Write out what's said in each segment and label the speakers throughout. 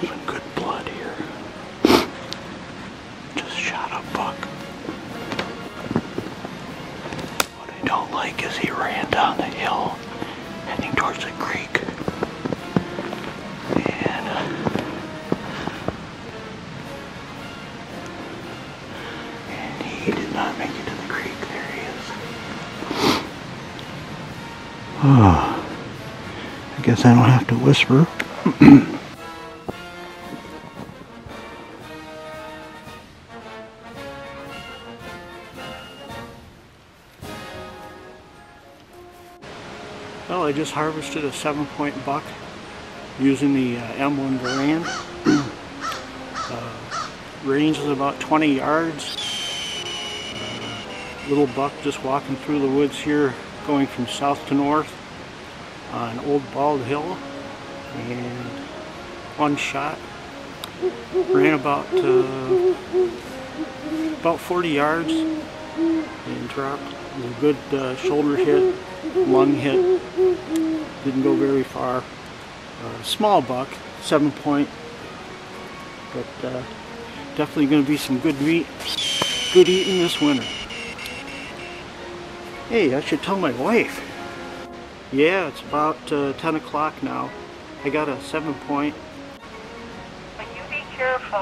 Speaker 1: Some good blood here. Just shot a buck. What I don't like is he ran down the hill heading towards the creek. And he did not make it to the creek. There he is. I guess I don't have to whisper. Well, I just harvested a seven point buck using the uh, M1 Garand. uh, range is about 20 yards. Uh, little buck just walking through the woods here, going from south to north on Old Bald Hill. And one shot. Ran about uh, about 40 yards and dropped. A good uh, shoulder hit lung hit. Didn't go very far. Uh, small buck, seven point, but uh, definitely going to be some good meat, good eating this winter. Hey, I should tell my wife. Yeah, it's about uh, 10 o'clock now. I got a seven point.
Speaker 2: But you be careful.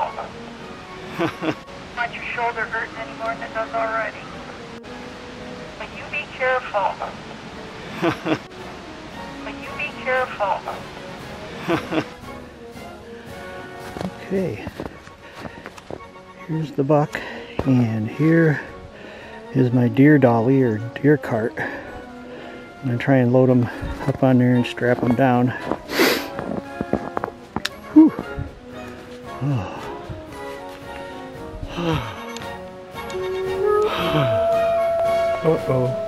Speaker 2: Want your shoulder hurting any more than it does already. But you be careful. but you be careful.
Speaker 1: okay. Here's the buck, and here is my deer dolly or deer cart. I'm gonna try and load them up on there and strap them down. Whew. Oh. Uh-oh.